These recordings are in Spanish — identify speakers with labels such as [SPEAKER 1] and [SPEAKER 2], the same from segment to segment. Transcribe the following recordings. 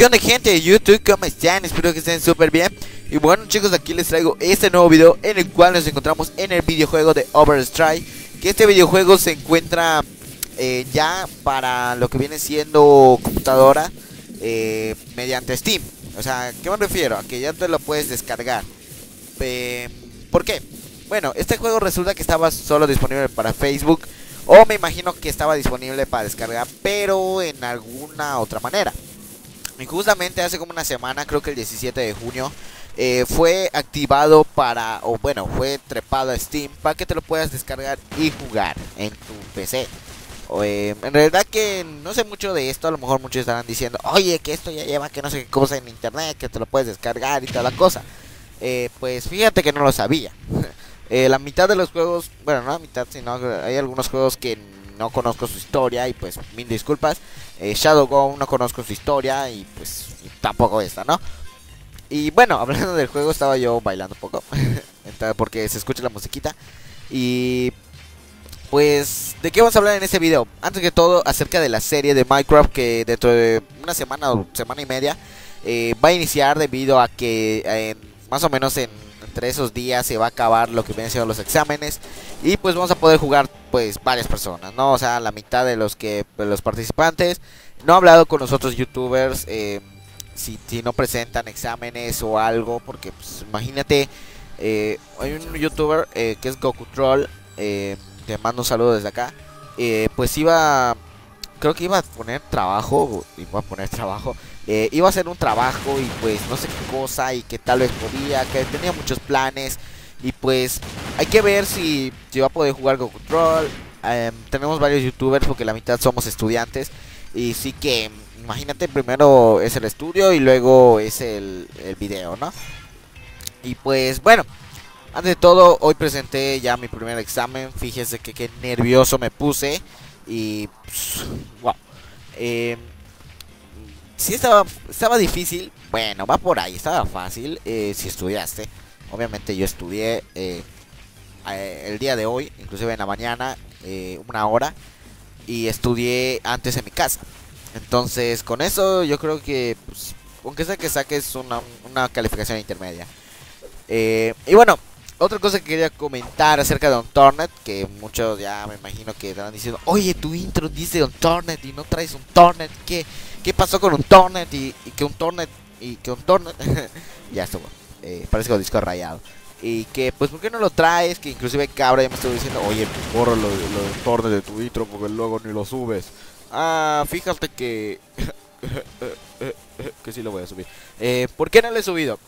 [SPEAKER 1] ¿Qué onda gente de YouTube? ¿Cómo están? Espero que estén súper bien Y bueno chicos, aquí les traigo este nuevo video En el cual nos encontramos en el videojuego de Overstrike Que este videojuego se encuentra eh, ya para lo que viene siendo computadora eh, Mediante Steam O sea, ¿qué me refiero? A que ya te lo puedes descargar eh, ¿Por qué? Bueno, este juego resulta que estaba solo disponible para Facebook O me imagino que estaba disponible para descargar Pero en alguna otra manera y justamente hace como una semana, creo que el 17 de junio, eh, fue activado para, o bueno, fue trepado a Steam para que te lo puedas descargar y jugar en tu PC. Eh, en realidad que no sé mucho de esto, a lo mejor muchos estarán diciendo, oye, que esto ya lleva que no sé qué cosa en internet, que te lo puedes descargar y toda la cosa. Eh, pues fíjate que no lo sabía. la mitad de los juegos, bueno, no la mitad, sino hay algunos juegos que no conozco su historia y pues mil disculpas. Eh, Shadow Go no conozco su historia y pues tampoco esta, ¿no? Y bueno, hablando del juego estaba yo bailando un poco, porque se escucha la musiquita. Y pues, ¿de qué vamos a hablar en este video? Antes que todo, acerca de la serie de Minecraft que dentro de una semana o semana y media eh, va a iniciar debido a que más o menos en entre esos días se va a acabar lo que vienen siendo los exámenes y pues vamos a poder jugar pues varias personas, ¿no? O sea, la mitad de los que los participantes. No he hablado con los otros youtubers eh, si, si, no presentan exámenes o algo, porque pues imagínate, eh, hay un youtuber eh, que es Goku Troll, te mando un saludo desde acá, pues iba, creo que iba a poner trabajo, iba a poner trabajo, eh, iba a hacer un trabajo y pues no sé qué cosa y que tal vez podía, que tenía muchos planes y pues hay que ver si, si va a poder jugar Go Control. Em, tenemos varios youtubers porque la mitad somos estudiantes y sí que imagínate primero es el estudio y luego es el, el video, ¿no? Y pues bueno, antes de todo hoy presenté ya mi primer examen, fíjense que qué nervioso me puse y pues, wow. Si estaba, estaba difícil, bueno, va por ahí, estaba fácil eh, si estudiaste. Obviamente yo estudié eh, el día de hoy, inclusive en la mañana, eh, una hora, y estudié antes en mi casa. Entonces, con eso yo creo que, pues, aunque sea que saques una, una calificación intermedia. y bueno, otra cosa que quería comentar acerca de un Tornet, que muchos ya me imagino que estarán diciendo, oye, tu intro dice un Tornet y no traes un Tornet, ¿qué? qué pasó con un Tornet y, que un Tornet y que un Tornet ya estuvo eh, parece que disco rayado y que pues por qué no lo traes que inclusive cabra ya me estuvo diciendo oye borro lo, lo Tornet de tu intro porque luego ni lo subes ah fíjate que que sí lo voy a subir eh, ¿por qué no lo he subido?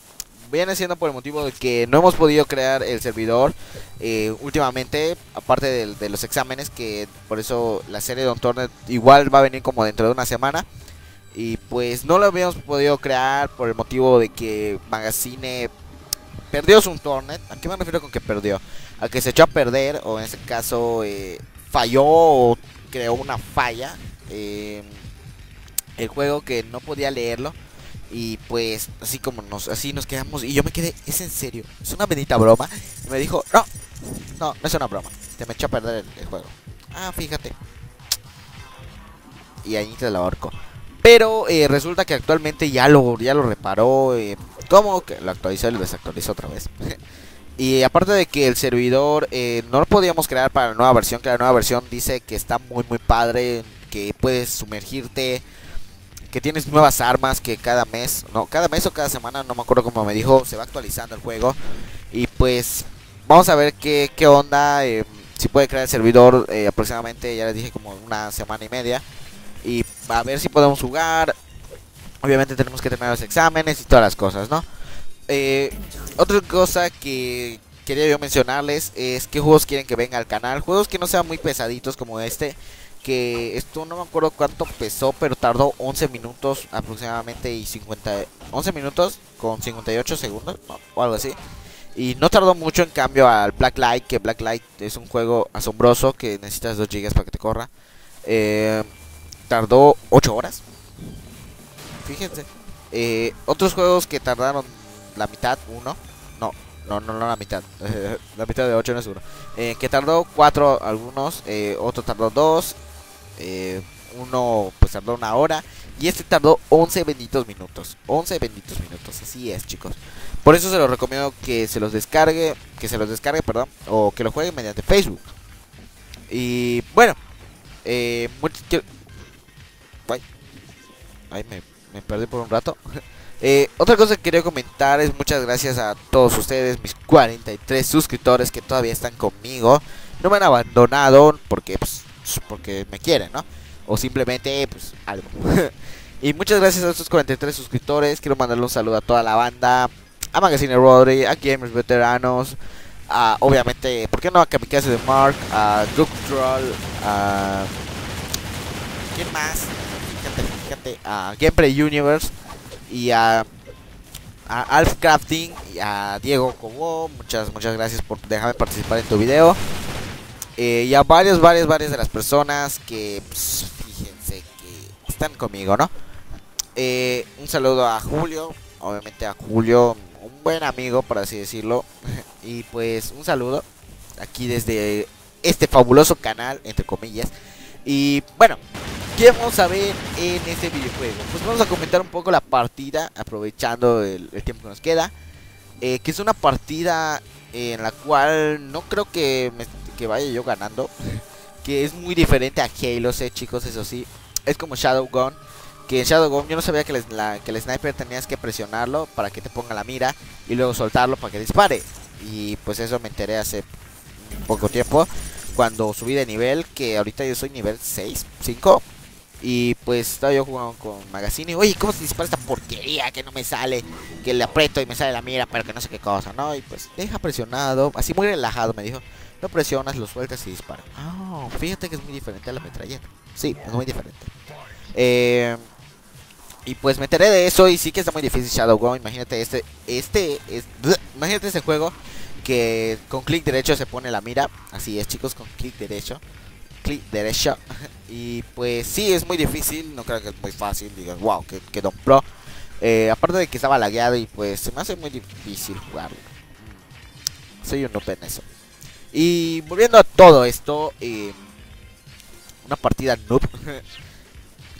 [SPEAKER 1] viene siendo por el motivo de que no hemos podido crear el servidor eh, últimamente, aparte de, de, los exámenes, que por eso la serie de Don Tornet igual va a venir como dentro de una semana. Y pues no lo habíamos podido crear por el motivo de que Magazine perdió su Tornet. ¿A qué me refiero con que perdió? A que se echó a perder, o en ese caso eh, falló o creó una falla. Eh, el juego que no podía leerlo. Y pues así como nos, así nos quedamos. Y yo me quedé, es en serio, es una bendita broma. Y me dijo, no, no, no es una broma. Te me echó a perder el, juego. Ah, fíjate. Y ahí te la ahorco. Pero eh, resulta que actualmente ya lo, ya lo reparó. Eh, ¿Cómo? Lo actualizó y lo desactualizó otra vez. y aparte de que el servidor eh, no lo podíamos crear para la nueva versión, que la nueva versión dice que está muy muy padre, que puedes sumergirte, que tienes nuevas armas, que cada mes, no, cada mes o cada semana, no me acuerdo cómo me dijo, se va actualizando el juego. Y pues vamos a ver qué, qué onda, eh, si puede crear el servidor aproximadamente, ya les dije, como una semana y media y a ver si podemos jugar. Obviamente tenemos que tener los exámenes y todas las cosas, ¿no? Eh, otra cosa que quería yo mencionarles es qué juegos quieren que venga al canal. Juegos que no sean muy pesaditos como este. Que esto no me acuerdo cuánto pesó, pero tardó 11 minutos aproximadamente y 50... 11 minutos con 58 segundos o algo así. Y no tardó mucho en cambio al Blacklight, que Blacklight es un juego asombroso que necesitas 2 GB para que te corra. Eh, tardó 8 horas. Fíjense. Eh, otros juegos que tardaron la mitad, uno. No, no, no, no la mitad. la mitad de 8 no es uno. Eh, que tardó 4 algunos. Eh, otro tardó 2. uno pues tardó una hora y este tardó 11 benditos minutos. 11 benditos minutos, así es, chicos. Por eso se los recomiendo que se los descargue, que se los descargue, perdón, o que lo jueguen mediante Facebook. Y bueno, eh, Ay, me, perdí por un rato. Eh, otra cosa que quería comentar es muchas gracias a todos ustedes, mis 43 suscriptores que todavía están conmigo. No me han abandonado porque, pues, porque me quieren, ¿no? O simplemente, pues, algo. y muchas gracias a estos 43 suscriptores. Quiero mandarle un saludo a toda la banda, a Magazine Rodri, a Gamers Veteranos, a, obviamente, ¿por qué no? A Kamikaze de Mark, a Duke Troll, a... ¿Quién más? Fíjate, fíjate, a Gameplay Universe y a, Alf Crafting y a Diego Cobo. Muchas, muchas gracias por dejarme participar en tu video. Eh, y a varios, varias, varias de las personas que, pues, fíjense que están conmigo, ¿no? Eh, un saludo a Julio, obviamente a Julio, un buen amigo, por así decirlo. y pues un saludo aquí desde este fabuloso canal, entre comillas. Y bueno, ¿qué vamos a ver en este videojuego? Pues vamos a comentar un poco la partida, aprovechando el, tiempo que nos queda. Eh, que es una partida en la cual no creo que, vaya yo ganando. que es muy diferente a Halo, sé chicos, eso sí. Es como Shadow Gun que en Shadow yo no sabía que, el sniper tenías que presionarlo para que te ponga la mira y luego soltarlo para que dispare. Y pues eso me enteré hace poco tiempo cuando subí de nivel, que ahorita yo soy nivel 6, 5. Y pues estaba yo jugando con Magazine. Oye, ¿cómo se dispara esta porquería que no me sale? Que le aprieto y me sale la mira, pero que no sé qué cosa, ¿no? Y pues deja presionado, así muy relajado me dijo. Lo presionas, lo sueltas y dispara. Ah, fíjate que es muy diferente a la metralleta. Sí, es muy diferente. Eh, y pues me enteré de eso y sí que está muy difícil Shadow Go. Imagínate este, este, es, imagínate este juego que con clic derecho se pone la mira. Así es chicos, con clic derecho. Clic derecho. Y pues sí, es muy difícil. No creo que es muy fácil. Digan, wow, que, que Don Pro. Eh, aparte de que estaba lagueado y pues se me hace muy difícil jugarlo. Mm, soy un noob en eso. Y volviendo a todo esto, eh, una partida noob.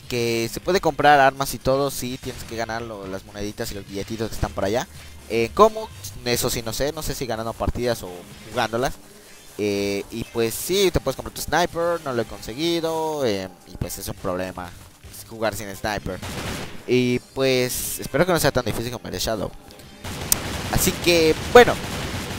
[SPEAKER 1] que se puede comprar armas y todo, sí, tienes que ganar las moneditas y los billetitos que están por allá. Eh, ¿Cómo? Eso sí, no sé, no sé si ganando partidas o jugándolas. Eh, y pues sí, te puedes comprar tu sniper, no lo he conseguido, eh, y pues es un problema jugar sin sniper. Y pues espero que no sea tan difícil como el de Shadow. Así que, bueno,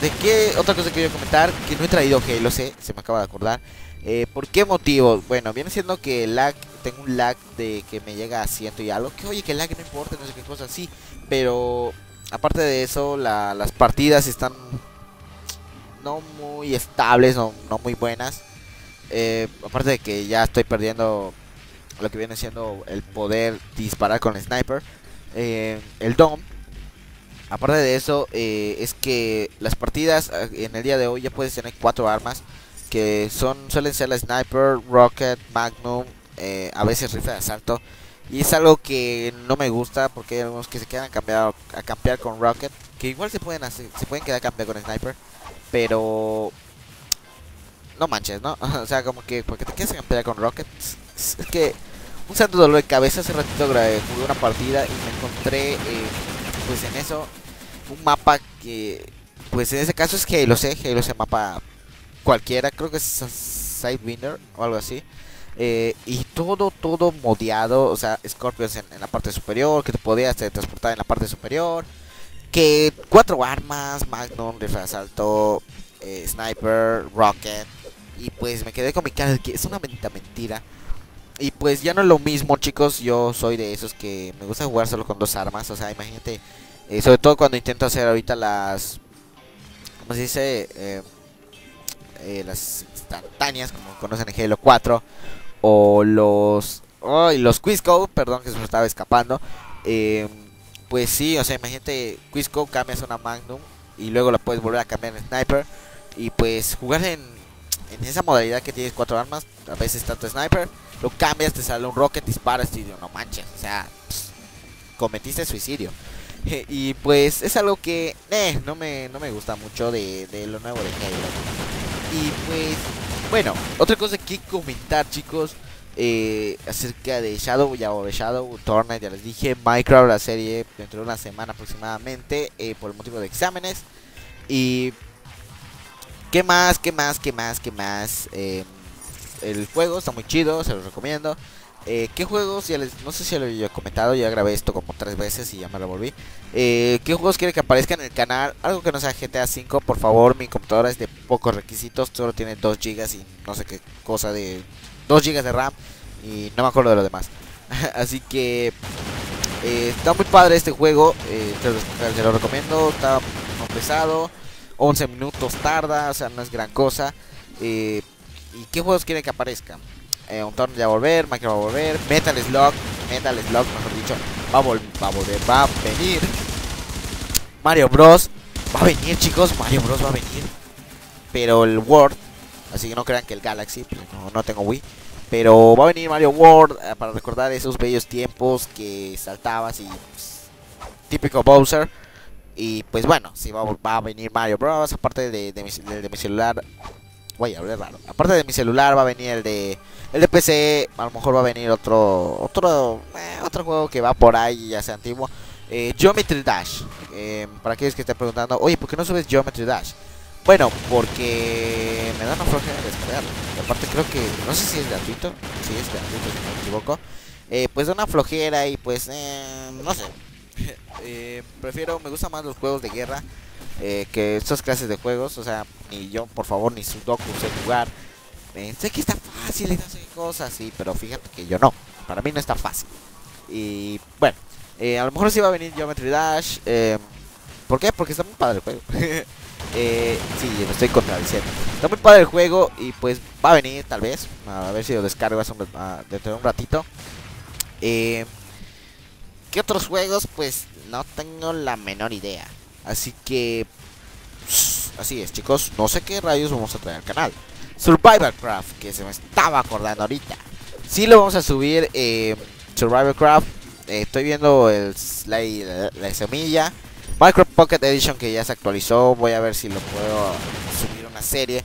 [SPEAKER 1] ¿de qué otra cosa quería comentar? Que no he traído lo sé, se me acaba de acordar. Eh, ¿Por qué motivo? Bueno, viene siendo que lag, tengo un lag de que me llega a ciento y algo. Que oye, que lag no importa, no sé qué cosa así. Pero aparte de eso, las partidas están no muy estables, no, no muy buenas. Eh, aparte de que ya estoy perdiendo lo que viene siendo el poder disparar con el sniper. Eh, el DOM. Aparte de eso, es que las partidas en el día de hoy ya puedes tener cuatro armas que son suelen ser la sniper, rocket, magnum, eh, a veces rifle de asalto. Y es algo que no me gusta porque hay algunos que se quedan a cambiar, a campear con rocket, que igual se pueden hacer, se pueden quedar a campear con sniper, pero no manches, ¿no? o sea, como que porque te a campear con rocket, es que un santo dolor de cabeza hace ratito jugué una partida y me encontré eh, pues en eso un mapa que pues en ese caso es Halo C, Halo C mapa cualquiera, creo que es Sidewinder o algo así. Eh, y todo, todo modeado, o sea, Scorpions en, la parte superior, que te podías transportar en la parte superior. Que cuatro armas, Magnum, de asalto, eh, Sniper, Rocket. Y pues me quedé con mi cara de que es una mentira mentira. Y pues ya no es lo mismo, chicos. Yo soy de esos que me gusta jugar solo con dos armas. O sea, imagínate, eh, sobre todo cuando intento hacer ahorita las. ¿Cómo se dice? Eh, las instantáneas, como conocen en Halo 4, o los, oh, los Quizco, perdón que se me estaba escapando. Eh, pues sí, o sea, imagínate, Quizco cambias una Magnum y luego la puedes volver a cambiar en Sniper. Y pues jugar en, en esa modalidad que tienes cuatro armas, a veces tanto Sniper, lo cambias, te sale un Rocket, disparas y no manches, o sea, cometiste suicidio. y pues es algo que eh, no, me, no me gusta mucho de, de lo nuevo de Halo. Y pues, bueno, otra cosa que comentar, chicos. Eh, acerca de Shadow, ya de Shadow, Tornet, ya les dije, Minecraft, la serie dentro de una semana aproximadamente, eh, por el motivo de exámenes. Y... ¿Qué más? ¿Qué más? ¿Qué más? ¿Qué más? Eh, el juego está muy chido, se los recomiendo. Eh, ¿Qué juegos? Ya les, no sé si lo he comentado, ya grabé esto como tres veces y ya me lo volví. Eh, ¿Qué juegos quiere que aparezcan en el canal? Algo que no sea GTA V, por favor. Mi computadora es de pocos requisitos, solo tiene 2 GB y no sé qué cosa de 2 GB de RAM y no me acuerdo de lo demás. Así que eh, está muy padre este juego, te, lo recomiendo, está pesado, 11 minutos tarda, o sea, no es gran cosa. ¿Y qué juegos quiere que aparezcan? Eh, un torneo ya va a volver, Minecraft va a volver, Metal Slug, Metal Slug, mejor dicho, va a, va a volver, va a venir. Mario Bros. Va a venir, chicos, Mario Bros. va a venir. Pero el World, así que no crean que el Galaxy, pues no, tengo Wii. Pero va a venir Mario World eh, para recordar esos bellos tiempos que saltabas y pues, típico Bowser. Y pues bueno, si va, va, a venir Mario Bros. Aparte de, de, mi, de mi celular, Voy a hablar raro. Aparte de mi celular va a venir el de el de PC, a lo mejor va a venir otro otro eh, otro juego que va por ahí, ya sea antiguo. Eh, Geometry Dash. Eh, para aquellos que estén preguntando, oye, ¿por qué no subes Geometry Dash? Bueno, porque me da una flojera descargarlo. Aparte creo que, no sé si es gratuito. Si es gratuito, si no me equivoco. Eh, pues da una flojera y pues, eh, no sé. prefiero, me gustan más los juegos de guerra eh, que estas clases de juegos, o sea, ni yo, por favor, ni Sudoku sé jugar. Eh, sé que está fácil y no sé qué cosas, sí, pero fíjate que yo no. Para mí no está fácil. Y bueno, eh, a lo mejor sí va a venir Geometry Dash. Eh, ¿Por qué? Porque está muy padre el juego. eh, sí, me estoy contradiciendo. Está muy padre el juego y pues va a venir tal vez. A ver si lo descargo dentro de un ratito. Eh, ¿Qué otros juegos? Pues no tengo la menor idea. Así que... Así es, chicos. No sé qué rayos vamos a traer al canal. Survivor Craft, que se me estaba acordando ahorita. Sí lo vamos a subir. Eh, Survivor Craft. Eh, estoy viendo el, la, semilla. Micro Pocket Edition que ya se actualizó. Voy a ver si lo puedo subir una serie.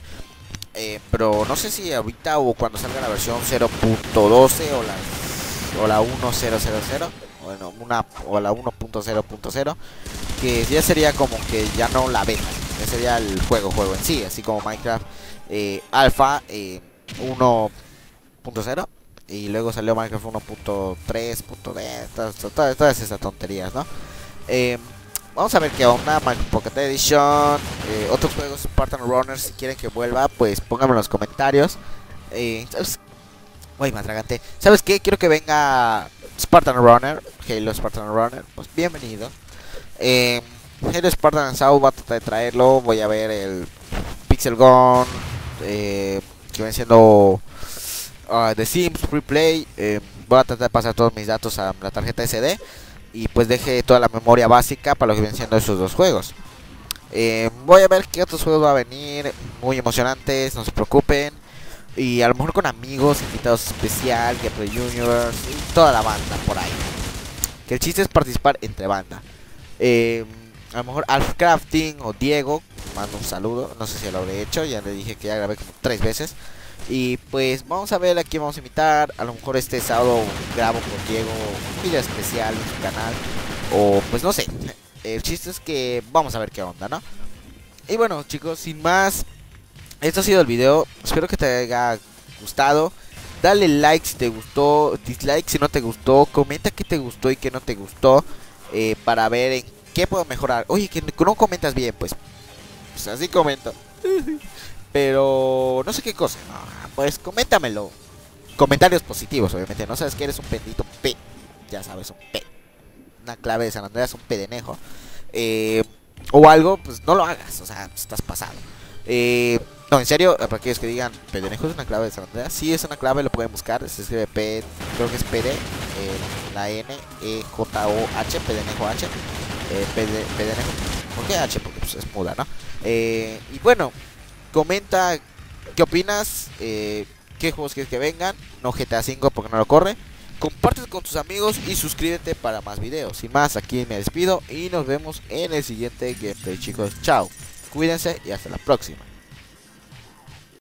[SPEAKER 1] Eh, pero no sé si ahorita o cuando salga la versión 0.12 o la, o la 1.000 bueno, una o la 1.0.0 que ya sería como que ya no la beta, que sería el juego juego en sí, así como Minecraft eh, Alpha eh, 1.0 y luego salió Minecraft 1.3, todas, todas, todas, esas tonterías, ¿no? Eh, vamos a ver qué onda, Minecraft Pocket Edition, eh, otros juegos Spartan Runner, si quieren que vuelva, pues pónganme en los comentarios. Eh, Uy, matragante. ¿Sabes qué? Quiero que venga Spartan Runner, Halo Spartan Runner, pues bienvenido. Eh, Halo Spartan South va a tratar de traerlo. Voy a ver el Pixel Gun, eh, que viene siendo The Sims Free Play. Eh, voy a tratar de pasar todos mis datos a la tarjeta SD y pues deje toda la memoria básica para lo que vienen siendo esos dos juegos. Eh, voy a ver qué otros juegos va a venir, muy emocionantes, no se preocupen. Y a lo mejor con amigos, invitados especial, Gameplay Juniors y toda la banda por ahí. Que el chiste es participar entre banda. Eh, a lo mejor Alf Crafting o Diego, mando un saludo. No sé si lo habré hecho, ya le dije que ya grabé como tres veces. Y pues vamos a ver a quién vamos a invitar. A lo mejor este sábado grabo con Diego un video especial en su canal. O pues no sé. El chiste es que vamos a ver qué onda, ¿no? Y bueno chicos, sin más, esto ha sido el video. Espero que te haya gustado. Dale like si te gustó, dislike si no te gustó, comenta qué te gustó y qué no te gustó eh, para ver en qué puedo mejorar. Oye, que no comentas bien, pues, pues así comento. Pero no sé qué cosa. pues coméntamelo. Comentarios positivos, obviamente. No sabes que eres un bendito P. Ya sabes, un P. Una clave de San Andreas, un pedenejo. Eh, o algo, pues no lo hagas. O sea, estás pasado. Eh, no, en serio, para aquellos que digan, Pedenejo es una clave de San Andreas. Sí, es una clave, lo pueden buscar. Se escribe P, creo que es PD, eh, la N, E, J, O, H, Pedenejo H. Eh, Pedenejo, ¿por qué H? Porque pues, es muda, ¿no? Eh, y bueno, comenta qué opinas, eh, qué juegos quieres que vengan. No GTA V porque no lo corre. Comparte con tus amigos y suscríbete para más videos. Sin más, aquí me despido y nos vemos en el siguiente gameplay, chicos. Chao. Cuídense y hasta la próxima.